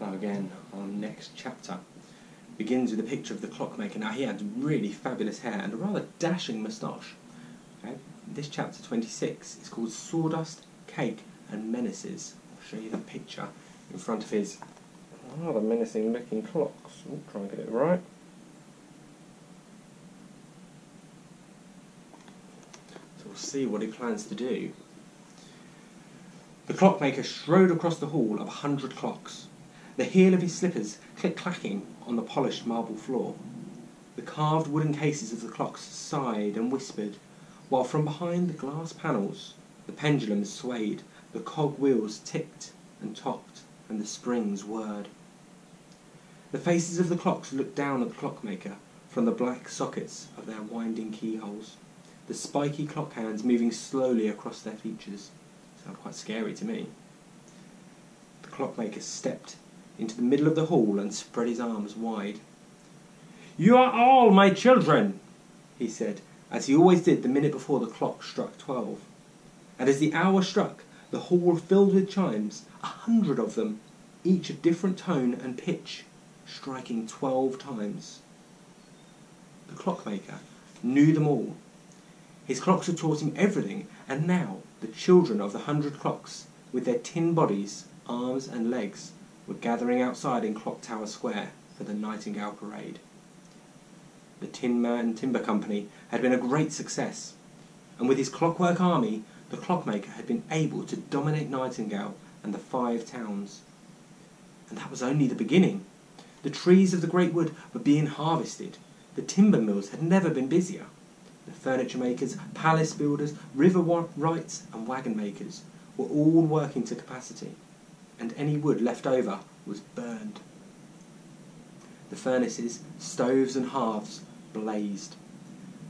Now again, our next chapter begins with a picture of the clockmaker. Now he had really fabulous hair and a rather dashing moustache. Okay? This chapter 26 is called Sawdust, Cake and Menaces. I'll show you the picture in front of his rather menacing looking clocks. We'll try and get it right. So we'll see what he plans to do. The clockmaker strode across the hall of a hundred clocks, the heel of his slippers click-clacking on the polished marble floor. The carved wooden cases of the clocks sighed and whispered, while from behind the glass panels the pendulums swayed, the cog wheels ticked and topped, and the springs whirred. The faces of the clocks looked down at the clockmaker from the black sockets of their winding keyholes, the spiky clock hands moving slowly across their features. Sound quite scary to me. The clockmaker stepped into the middle of the hall and spread his arms wide. You are all my children, he said, as he always did the minute before the clock struck twelve. And as the hour struck, the hall filled with chimes, a hundred of them, each of different tone and pitch, striking twelve times. The clockmaker knew them all. His clocks had taught him everything, and now the children of the hundred clocks, with their tin bodies, arms, and legs, were gathering outside in Clock Tower Square for the Nightingale Parade. The Tin Man Timber Company had been a great success, and with his clockwork army, the clockmaker had been able to dominate Nightingale and the Five Towns. And that was only the beginning. The trees of the Great Wood were being harvested. The timber mills had never been busier. The furniture makers, palace builders, river wrights, and wagon makers were all working to capacity, and any wood left over was burned. The furnaces, stoves, and hearths blazed.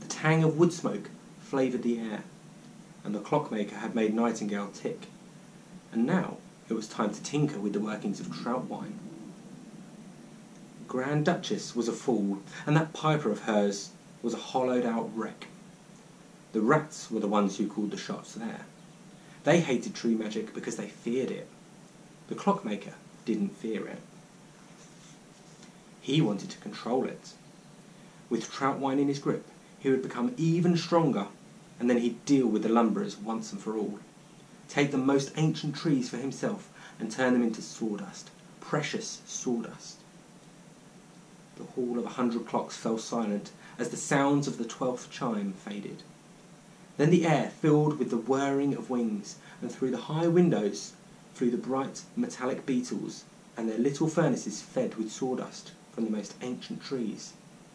The tang of wood smoke flavoured the air, and the clockmaker had made Nightingale tick. And now it was time to tinker with the workings of Troutwine. Grand Duchess was a fool, and that piper of hers was a hollowed out wreck. The rats were the ones who called the shots there. They hated tree magic because they feared it. The clockmaker didn't fear it. He wanted to control it. With Troutwine in his grip, he would become even stronger, and then he'd deal with the lumberers once and for all. Take the most ancient trees for himself and turn them into sawdust, precious sawdust. The hall of a hundred clocks fell silent as the sounds of the twelfth chime faded. Then the air filled with the whirring of wings, and through the high windows flew the bright metallic beetles, and their little furnaces fed with sawdust from the most ancient trees,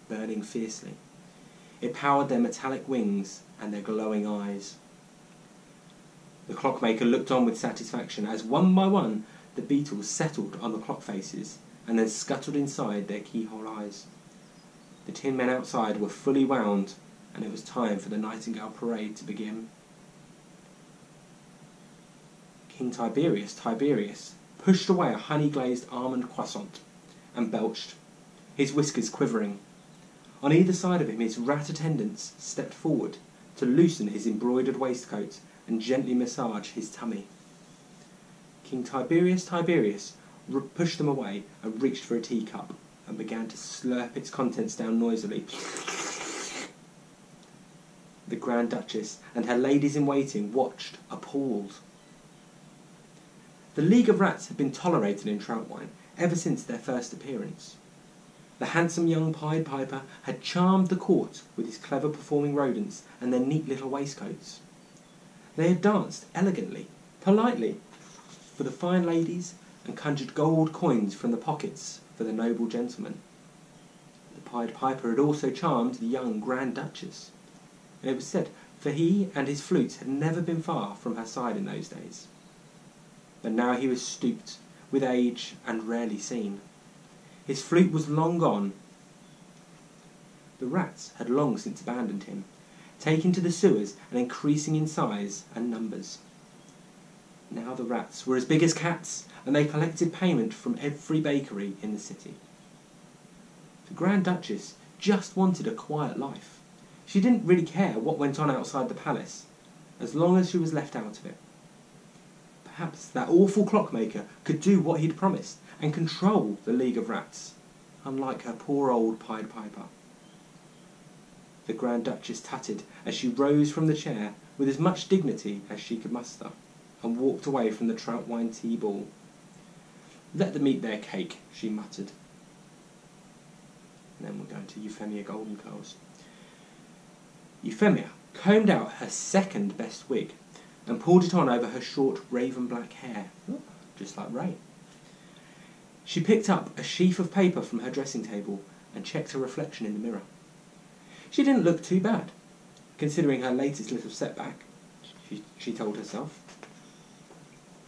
burning fiercely. It powered their metallic wings and their glowing eyes. The clockmaker looked on with satisfaction as one by one the beetles settled on the clock faces and then scuttled inside their keyhole eyes. The tin men outside were fully wound, and it was time for the Nightingale Parade to begin. King Tiberius Tiberius pushed away a honey-glazed almond croissant and belched, his whiskers quivering. On either side of him his rat attendants stepped forward to loosen his embroidered waistcoat and gently massage his tummy. King Tiberius Tiberius pushed them away and reached for a teacup and began to slurp its contents down noisily. The Grand Duchess and her ladies in waiting watched, appalled. The League of Rats had been tolerated in Troutwine ever since their first appearance. The handsome young Pied Piper had charmed the court with his clever performing rodents and their neat little waistcoats. They had danced elegantly, politely, for the fine ladies and conjured gold coins from the pockets for the noble gentlemen. The Pied Piper had also charmed the young Grand Duchess, and it was said for he and his flutes had never been far from her side in those days. But now he was stooped with age and rarely seen. His flute was long gone. The rats had long since abandoned him, taken to the sewers and increasing in size and numbers. Now the rats were as big as cats, and they collected payment from every bakery in the city. The Grand Duchess just wanted a quiet life. She didn't really care what went on outside the palace, as long as she was left out of it. Perhaps that awful clockmaker could do what he'd promised and control the League of Rats, unlike her poor old Pied Piper. The Grand Duchess tutted as she rose from the chair with as much dignity as she could muster, and walked away from the Troutwine tea ball. Let them eat their cake, she muttered. And then we're going to Euphemia Goldencurls. Euphemia combed out her second best wig and pulled it on over her short raven black hair, just like Ray. She picked up a sheaf of paper from her dressing table and checked her reflection in the mirror. She didn't look too bad, considering her latest little setback, she, she told herself.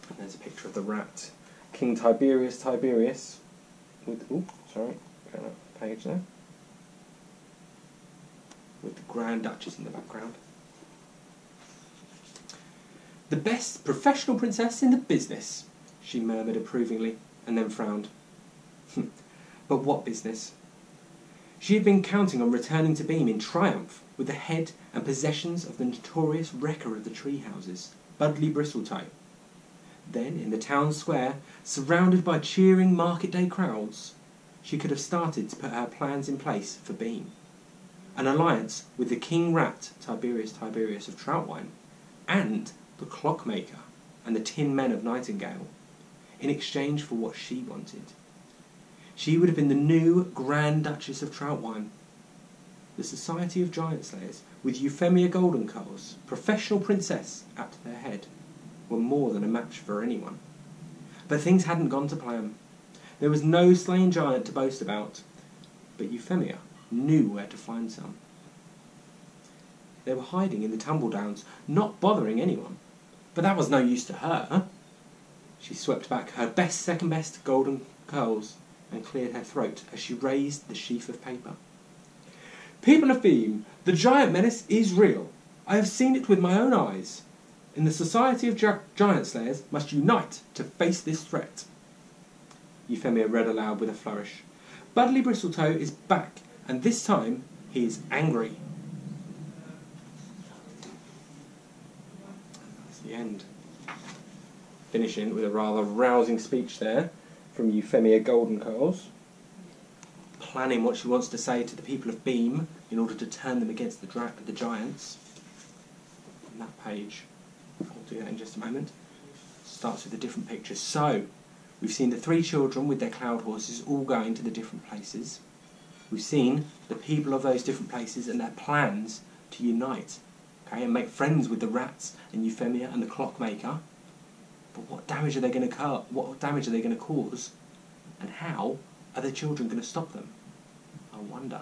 And there's a picture of the rat, King Tiberius Tiberius, with, oh, sorry, page there, with the Grand Duchess in the background. The best professional princess in the business, she murmured approvingly, and then frowned. Hm, but what business? She had been counting on returning to Beam in triumph with the head and possessions of the notorious wrecker of the tree houses, Budley Bristletoe. Then, in the town square, surrounded by cheering market day crowds, she could have started to put her plans in place for Beam. An alliance with the king rat, Tiberius Tiberius of Troutwine, and the clockmaker and the tin men of Nightingale in exchange for what she wanted. She would have been the new Grand Duchess of Troutwine. The Society of Giant Slayers, with Euphemia Goldencurls, professional princess, at their head, were more than a match for anyone. But things hadn't gone to plan. There was no slain giant to boast about, but Euphemia knew where to find some. They were hiding in the tumble downs, not bothering anyone. But that was no use to her. She swept back her best second best golden curls and cleared her throat as she raised the sheaf of paper. People of Beam, the giant menace is real. I have seen it with my own eyes. In the Society of Gi- Giant Slayers must unite to face this threat. Euphemia read aloud with a flourish. Budley Bristletoe is back, and this time he is angry. End. Finishing with a rather rousing speech there from Euphemia Goldencurls, planning what she wants to say to the people of Beam in order to turn them against the, dra- the giants. On that page, I'll do that in just a moment. Starts with a different picture. So, we've seen the three children with their cloud horses all going to the different places. We've seen the people of those different places and their plans to unite, okay, and make friends with the rats and Euphemia and the clockmaker. But what damage are they going to ca- what damage are they going to cause, and how are the children going to stop them? I wonder.